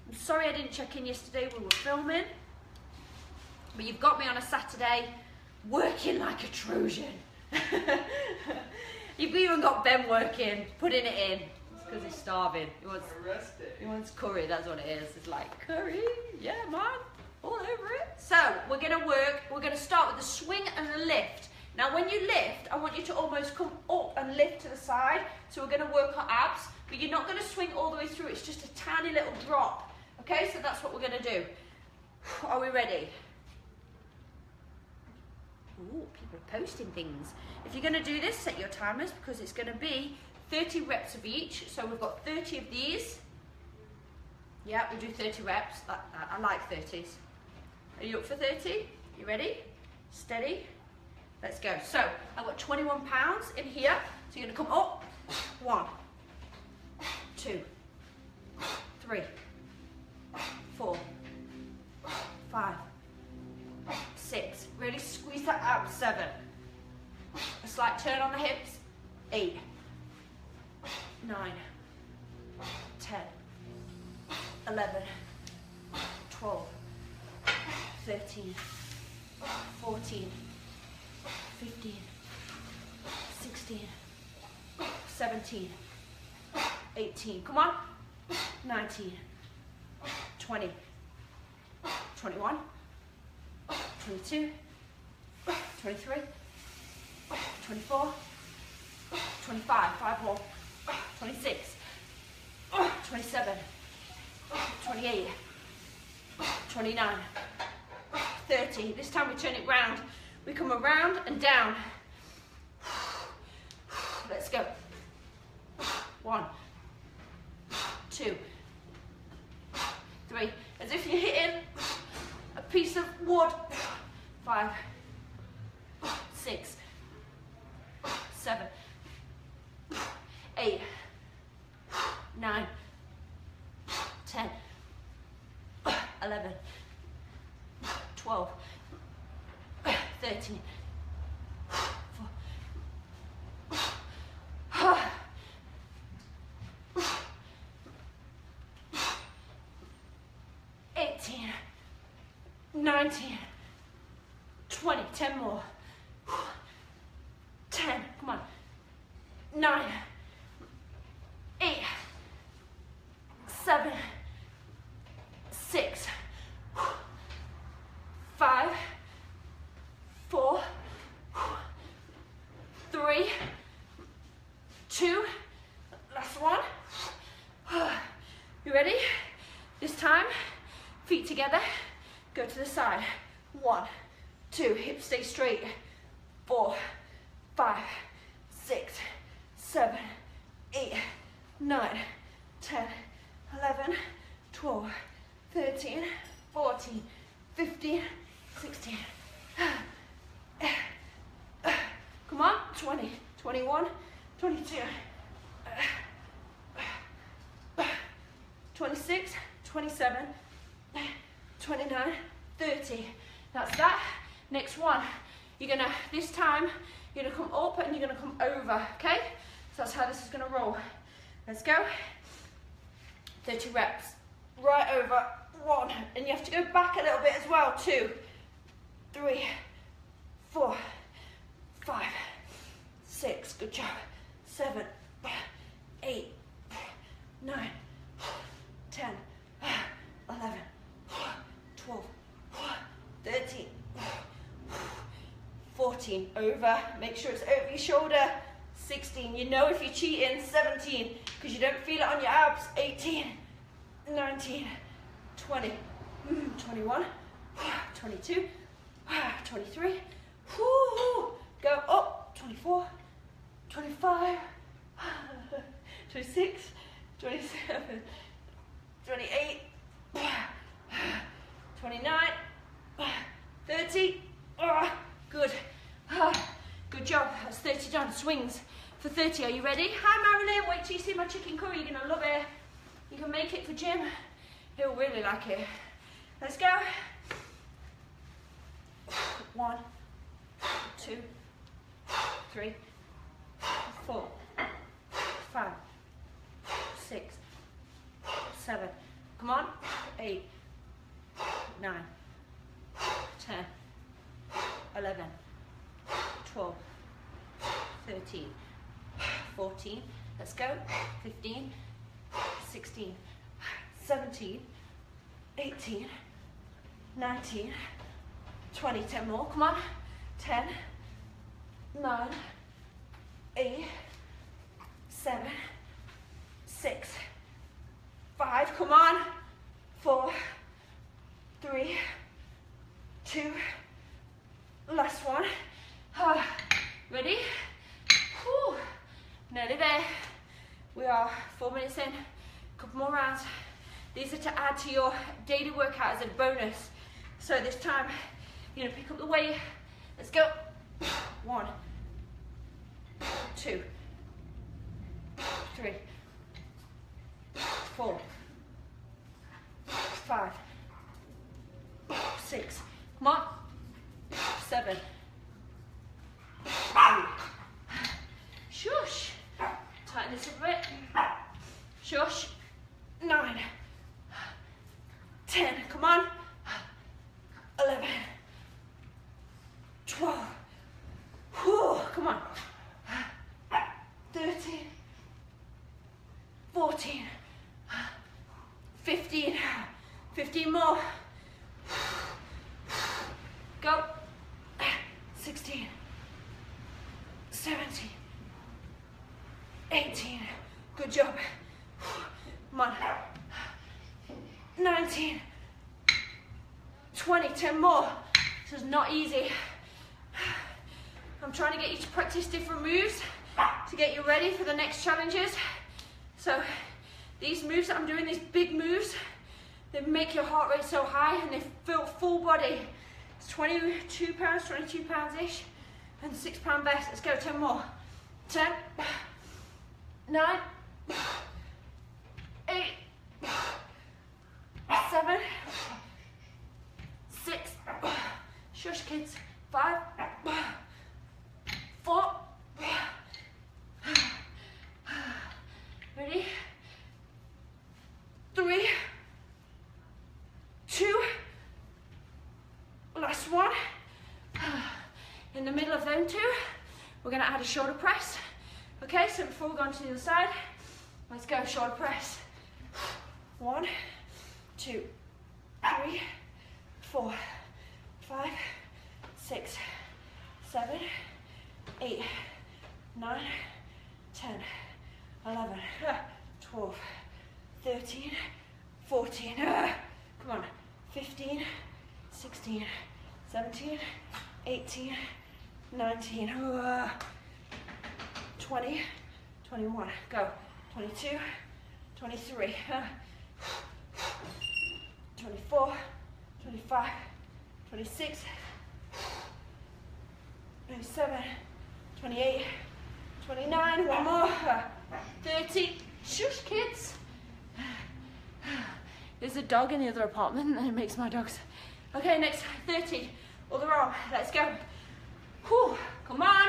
I'm sorry I didn't check in yesterday. We were filming. But you've got me on a Saturday working like a Trojan. <laughs> you've even got Ben working, putting it in. It's because he's starving. He wants he wants curry, that's what it is. It's like, curry? Yeah, man. All over it. So, we're going to work, we're going to start with a swing and a lift. Now, when you lift, I want you to almost come up and lift to the side. So, we're going to work our abs, but you're not going to swing all the way through. It's just a tiny little drop. Okay, so that's what we're going to do. <sighs> Are we ready? Ooh, people are posting things. If you're going to do this, set your timers because it's going to be 30 reps of each. So we've got 30 of these. Yeah, we'll do 30 reps. I like 30s. Are you up for 30? You ready? Steady. Let's go. So I've got 21 pounds in here. So you're to come up. One, two, three, four, five, six. Really squeeze that out. Seven. A slight turn on the hips. Eight, nine, ten, eleven, twelve, thirteen, fourteen, fifteen, sixteen, seventeen, eighteen. Come on. Nineteen, twenty, twenty-one. 22, 23, 24, 25, 5 more, 26, 27, 28, 29, 30. This time we turn it round. We come around and down. <sighs> Let's go. <sighs> One, <sighs> two, three. As if you're hitting a piece of wood. Five, six, seven, eight, nine, ten, eleven, twelve, thirteen, four. 18, 19, 20, 10 more. 10, come on. 9, 8, 7, 6, 5, 4, 3, 2, last one. You ready? This time, feet together, go to the side. One, two, hips stay straight. Four, five, six, seven, eight, nine, ten, eleven, twelve, 13, 14, 15, 16. Come on, 20, 21, 22, 26, 27, 29, 30. That's that. Next one. You're gonna, this time, you're gonna come up and you're gonna come over, okay? So that's how this is gonna roll. Let's go. 30 reps. Right over, one. And you have to go back a little bit as well. Two, three, four, five, six, good job. seven, eight, nine, ten, 10, 11, 12, 13, 14, over, make sure it's over your shoulder, 16, you know if you're cheating, 17, because you don't feel it on your abs, 18, 19, 20, hmm, 21, <sighs> 22, <sighs> 23, go up, 24, 25, <sighs> 26, 27, 28, 29, 30, good, <sighs> good job, that's 30 done, swings. For 30, are you ready? Hi Marilyn, wait till you see my chicken curry, you're gonna love it, you can make it for Jim, he'll really like it. Let's go. <sighs> One, <sighs> two, three, four, five, six, seven, come on, eight, nine, ten, eleven, twelve, thirteen, fourteen, let's go, 15, 16, 17, 18, 19, 20, 10 more, come on, ten, nine, eight, seven, six, five, come on, four, three, two, last one. <sighs> Ready? Whew. Nearly there. We are four minutes in, A couple more rounds. These are to add to your daily workout as a bonus. So this time, you're gonna pick up the weight. Let's go. <sighs> One, <sighs> two, three, four, five, six, come on, seven, shush, tighten this up a bit, shush, nine, ten, come on, eleven, twelve, whew, come on, thirteen, fourteen, fifteen, fifteen more, go, sixteen, seventeen, eighteen, good job, come on, 19, 20, 10 more. This is not easy. I'm trying to get you to practice different moves to get you ready for the next challenges. So these moves that I'm doing, these big moves, they make your heart rate so high and they feel full body. It's 22 pounds, 22 pounds-ish, and six pound vest. Let's go, 10 more. 10, <sighs> 9, 8, seven, six, shush kids, five, four, ready, three, two, last one. In the middle of them two, we're gonna add a shoulder press. Okay, so before we go on to the other side, let's go shoulder press. One, two, three, four, five, six, seven, eight, nine, ten, eleven, twelve, thirteen, fourteen, come on, fifteen, sixteen, seventeen, eighteen, nineteen, twenty, twenty-one, go, twenty-two, twenty-three, 24, 24, 25, 26, 27, 28, 29, one more, 30, shush kids. There's a dog in the other apartment <laughs> and it makes my dogs. Okay, next, 30, other arm, let's go. Whew, come on.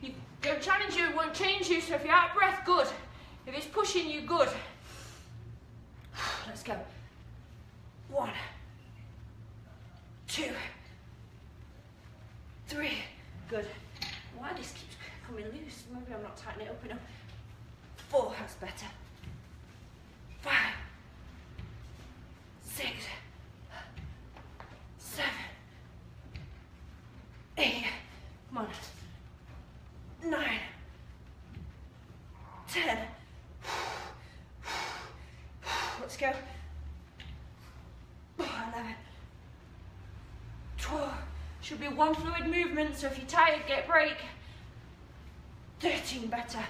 You don't challenge you, it won't change you, so if you're out of breath, good. If it's pushing you, good. <sighs> Let's go. One, two, three. Good. Why this keeps coming loose? Maybe I'm not tightening it up enough. Four, that's better. Five, six, seven, eight. Come on. Nine, ten. Let's go. Oh, 11, 12. Should be one fluid movement, so if you're tired, get a break. 13, better.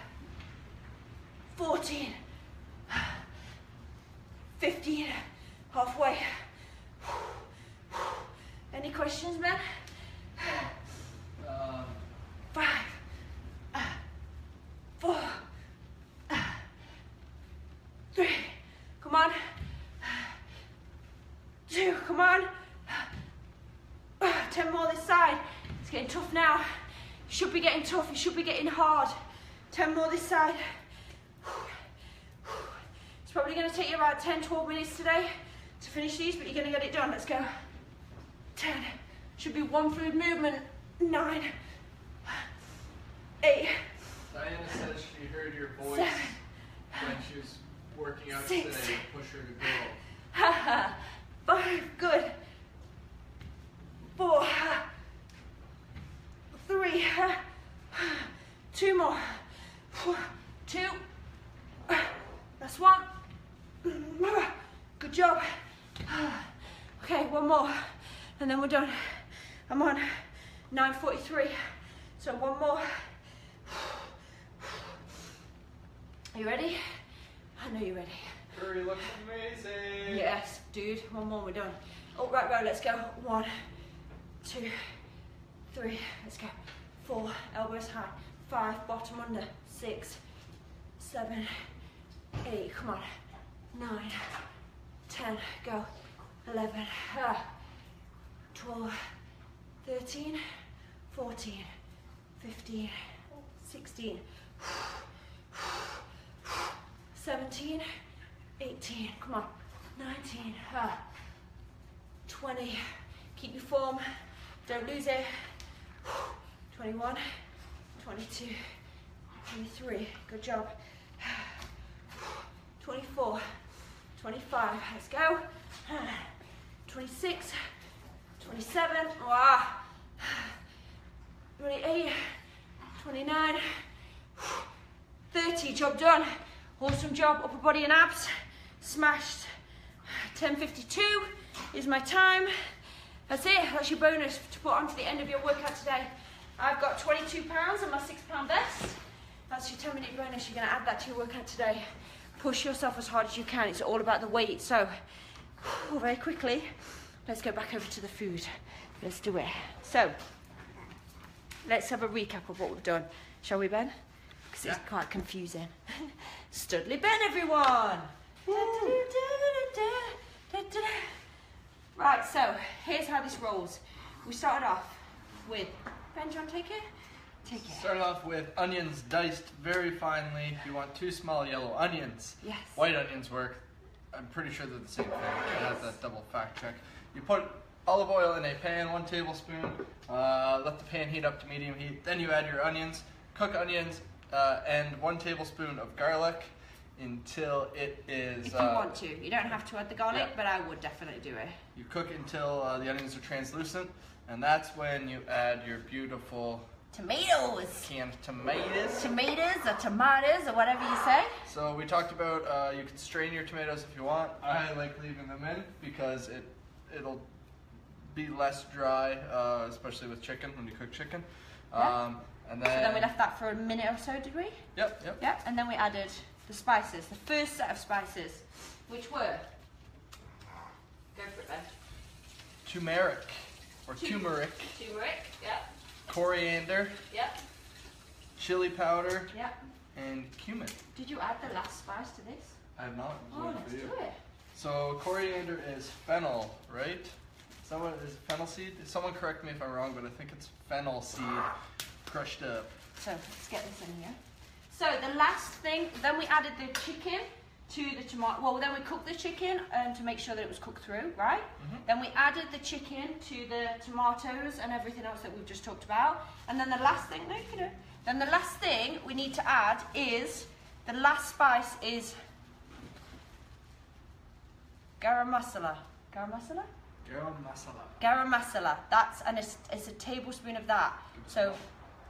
14, 15, halfway. Any questions, man? Um, Five, uh, four, uh, three, come on. Two, come on. Uh, Ten more this side. It's getting tough now. Should be getting tough, it should be getting hard. Ten more this side. It's probably going to take you about 10, 12 minutes today to finish these, but you're going to get it done. Let's go. 10. Should be one fluid movement. 9. 8. Diana says she heard your voice Seven. when she was working out Six. today. Push her to go. Haha. Five. Good. Four. Three. Two more. Two. That's one. Good job. Okay, one more. And then we're done. I'm on 9.43. So one more. Are you ready? I know you're ready. Curry looks amazing. Yes, dude. One more, we're done. Oh, right, right, let's go. One, two, three, let's go. Four, elbows high. Five, bottom under. Six, seven, eight, come on. Nine, ten, go. Eleven, ah. Twelve, thirteen, fourteen, fifteen, sixteen, seventeen, 18, come on, 19, ah, 20, keep your form, don't lose it, 21, 22, 23, good job, 24, 25, let's go, 26, 27, wow, 28, 29, 30, job done. Awesome job, upper body and abs. Smashed. 10.52 is my time. That's it, that's your bonus to put onto the end of your workout today. I've got 22 pounds on my six pound vest. That's your 10 minute bonus. You're gonna add that to your workout today. Push yourself as hard as you can. It's all about the weight. So, very quickly, let's go back over to the food. Let's do it. So, let's have a recap of what we've done. Shall we, Ben? Because it's quite confusing. <laughs> Studley Ben, everyone! Right, so here's how this rolls. We started off with Ben, do you want to take it? Take it. Start off with onions diced very finely. You want two small yellow onions. Yes. White onions work. I'm pretty sure they're the same thing. I have that double fact check. You put olive oil in a pan, one tablespoon. Uh, let the pan heat up to medium heat. Then you add your onions. Cook onions uh, and one tablespoon of garlic until it is. If you uh, want to. You don't have to add the garlic, yeah. but I would definitely do it. You cook until uh, the onions are translucent, and that's when you add your beautiful Tomatoes! canned tomatoes. Tomatoes or tomatoes or whatever you say. So we talked about uh, you can strain your tomatoes if you want. I like leaving them in because it it'll be less dry, uh, especially with chicken when you cook chicken. Yeah. Um, and So then, then we left that for a minute or so, did we? Yep, yep. Yep, and then we added the spices, the first set of spices, which were Go for it then. turmeric or turmeric, Turmeric. Yep. coriander, Yep. chili powder, Yep. and cumin. Did you add the last spice to this? I have not. Oh, let's do it. So coriander is fennel, right? Someone is fennel seed. Someone correct me if I'm wrong, but I think it's fennel seed crushed up. So let's get this in here. So the last thing, then we added the chicken to the tomato. Well, then we cooked the chicken um, to make sure that it was cooked through, right? Mhm. Then we added the chicken to the tomatoes and everything else that we've just talked about. And then the last thing, no, you. Then the last thing we need to add is the last spice is garam masala. Garam masala? Garam masala. Garam masala. That's and it's, it's a tablespoon of that. So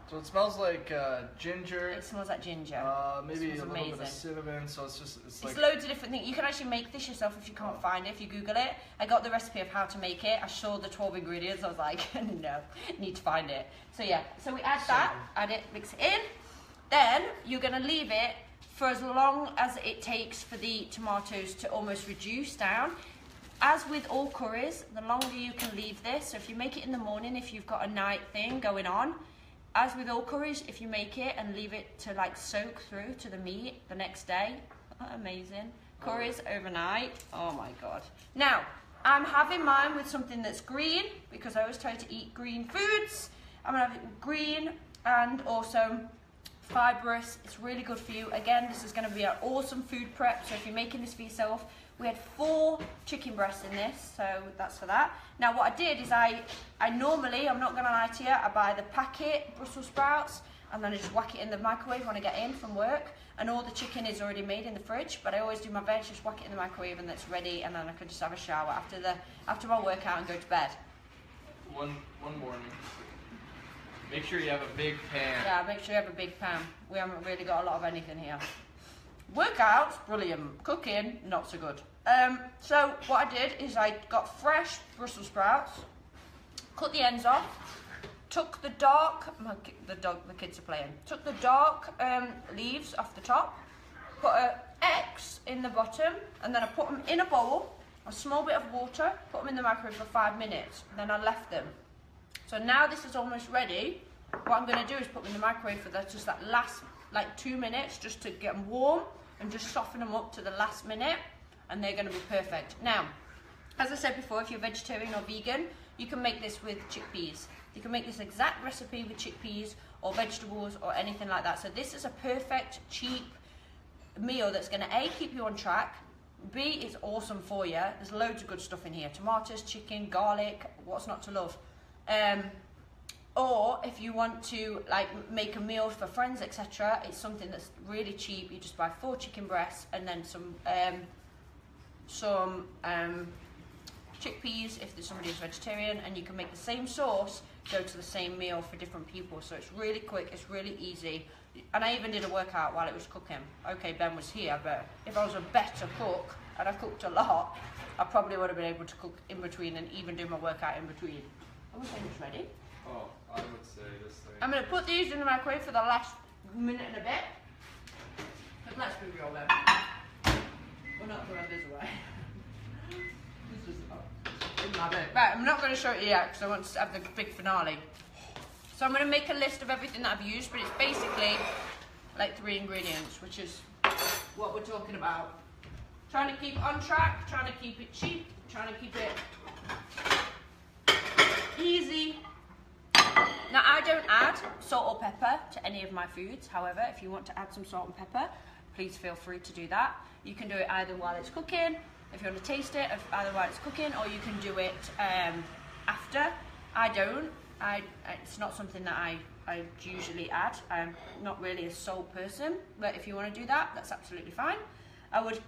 So it smells like uh, ginger. it smells like ginger. Uh, maybe a little bit of cinnamon. So it's just it's like It's loads of different things. You can actually make this yourself if you can't find it, if you Google it. I got the recipe of how to make it. I saw the 12 ingredients. I was like, <laughs> no, need to find it. So yeah, so we add that, add it, mix it in. Then you're going to leave it for as long as it takes for the tomatoes to almost reduce down. As with all curries, the longer you can leave this, so if you make it in the morning, if you've got a night thing going on, as with all curries, if you make it and leave it to like soak through to the meat the next day, <laughs> amazing. Curries overnight, oh my god. Now, I'm having mine with something that's green because I always try to eat green foods. I'm gonna have it green and also fibrous. It's really good for you. Again, this is to be an awesome food prep. So if you're making this for yourself, we had four chicken breasts in this, so that's for that. Now what I did is I, I normally, I'm not to lie to you, I buy the packet Brussels sprouts and then I just whack it in the microwave when I get in from work. And all the chicken is already made in the fridge, but I always do my veg, just whack it in the microwave and it's ready, and then I can just have a shower after the after my workout and go to bed. one one morning. Make sure you have a big pan. Yeah, make sure you have a big pan. We haven't really got a lot of anything here. Workouts, brilliant. Cooking, not so good. Um, so what I did is I got fresh Brussels sprouts, cut the ends off, took the dark, my, the dog, the kids are playing, took the dark um, leaves off the top, put a X in the bottom, and then I put them in a bowl, a small bit of water, put them in the microwave for five minutes, then I left them. So now this is almost ready. What I'm going to do is put them in the microwave for that, just that last like two minutes, just to get them warm and just soften them up to the last minute, and they're going to be perfect. Now, as I said before, if you're vegetarian or vegan, you can make this with chickpeas. You can make this exact recipe with chickpeas or vegetables or anything like that. So this is a perfect, cheap meal that's going to A, keep you on track, B, it's awesome for you. There's loads of good stuff in here. Tomatoes, chicken, garlic, what's not to love. Um, or if you want to like make a meal for friends, etc., it's something that's really cheap. You just buy four chicken breasts and then some um, some um, chickpeas if there's somebody who's vegetarian, and you can make the same sauce go to the same meal for different people. So it's really quick, it's really easy. And I even did a workout while it was cooking. Okay, Ben was here, but if I was a better cook and I cooked a lot, I probably would have been able to cook in between and even do my workout in between. Are we almost ready? Oh, I would say this thing. I'm going to put these in the microwave for the last minute and a bit. But let's be real then. We're not throwing this away. this is oh, in my bit. Right, I'm not going to show it yet because I want to have the big finale. So I'm going to make a list of everything that I've used, but it's basically like three ingredients, which is what we're talking about. Trying to keep on track, trying to keep it cheap, trying to keep it easy, now I don't add salt or pepper to any of my foods. However, if you want to add some salt and pepper, please feel free to do that. You can do it either while it's cooking, if you want to taste it, either while it's cooking, or you can do it um, after. I don't. I it's not something that I I usually add. I'm not really a salt person, but if you want to do that, that's absolutely fine. I would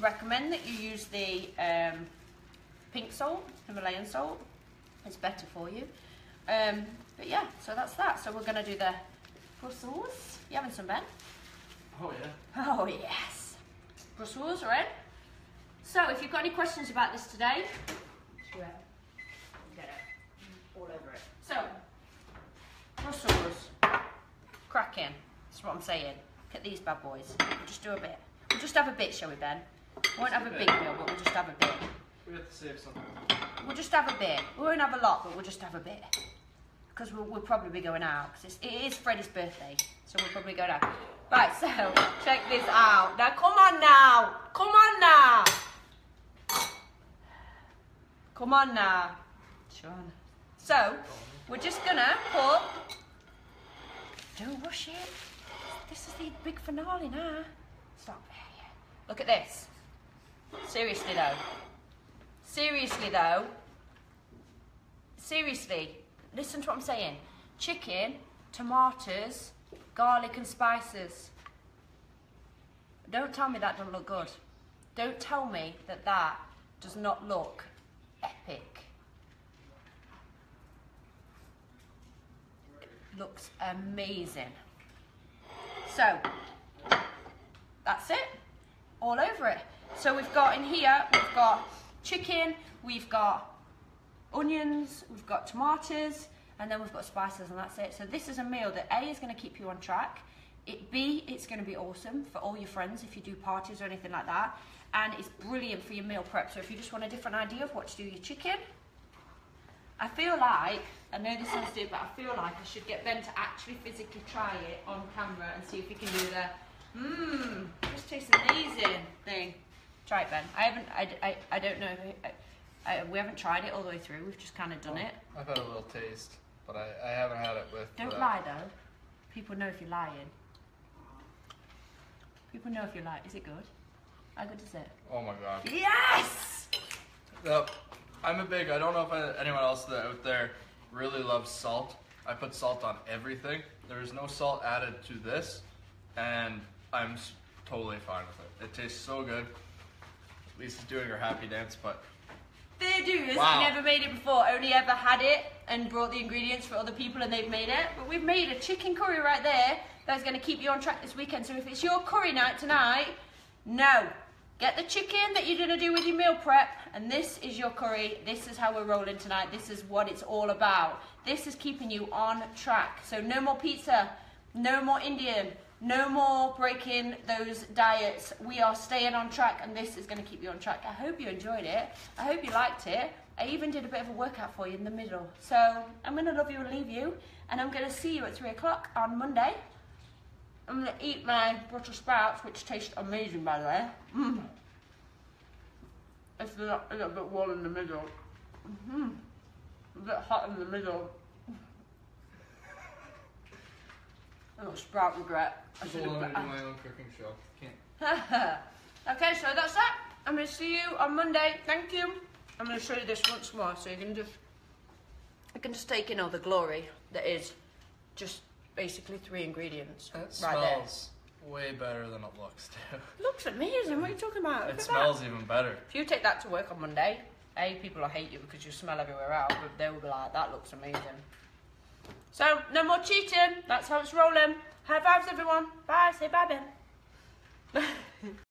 recommend that you use the um, pink salt, Himalayan salt. It's better for you. Um, but yeah, so that's that. So we're going to do the Brussels. You having some, Ben? Oh yeah. Oh, yes. Brussels, right? So if you've got any questions about this today, swear, get it all over it. So, Brussels, cracking. That's what I'm saying. Look at these bad boys. We'll just do a bit. We'll just have a bit, shall we, Ben? We won't have a big meal, but we'll just have a bit. We have to save some. We'll just have a bit. We won't have a lot, but we'll just have a bit. Because we'll, we'll probably be going out. Because it is Freddie's birthday. So we'll probably go out. Right, so <laughs> check this out. Now, come on now. Come on now. Come on now. Sean. So, we're just gonna put. Don't rush it. This is the big finale now. Stop. Look at this. Seriously though. Seriously though. Seriously. Listen to what I'm saying. Chicken, tomatoes, garlic and spices. Don't tell me that doesn't look good. Don't tell me that that does not look epic. looks amazing. So, that's it. All over it. So we've got in here, we've got chicken, we've got onions, we've got tomatoes, and then we've got spices and that's it. So this is a meal that A is going to keep you on track. It B, it's going to be awesome for all your friends if you do parties or anything like that. And it's brilliant for your meal prep. So if you just want a different idea of what to do with your chicken, I feel like, I know this sounds stupid, but I feel like I should get Ben to actually physically try it on camera and see if he can do the, mmm, this tastes amazing thing. Try it, Ben. I haven't, I, I, I don't know, I, I, we haven't tried it all the way through, we've just kind of done it. I've had a little taste, but I, I haven't had it with. Don't lie though. People know if you're lying. People know if you're lying. Is it good? How good is it? Oh my god. Yes! Yep. I'm a big. I don't know if anyone else that out there really loves salt. I put salt on everything. There is no salt added to this, and I'm totally fine with it. It tastes so good. Lisa's doing her happy dance, but Fair Wow. never made it before, only ever had it and brought the ingredients for other people and they've made it. But we've made a chicken curry right there that's going to keep you on track this weekend. So if it's your curry night tonight, no. Get the chicken that you're going to do with your meal prep and this is your curry. This is how we're rolling tonight. This is what it's all about. This is keeping you on track. So no more pizza, no more Indian, no more breaking those diets. We are staying on track, and this is going to keep you on track. I hope you enjoyed it. I hope you liked it. I even did a bit of a workout for you in the middle. So I'm going to love you and leave you, and I'm going to see you at three o'clock on Monday. I'm going to eat my Brussels sprouts, which taste amazing, by the way. Mm. It's a little, bit warm in the middle. hmm A bit hot in the middle. A little sprout regret. I should have. to do my own cooking show. Can't. <laughs> okay, so that's that. I'm going to see you on Monday. Thank you. I'm going to show you this once more so you can just you can just take in all the glory that is just basically three ingredients It right there. smells way better than it looks <laughs> too. Looks amazing. What are you talking about? Look It at that. smells even better. If you take that to work on Monday, A, people will hate you because you smell everywhere else, but they will be like, that looks amazing. So, no more cheating. That's how it's rolling. High fives, everyone. Bye. Say bye, Ben. <laughs>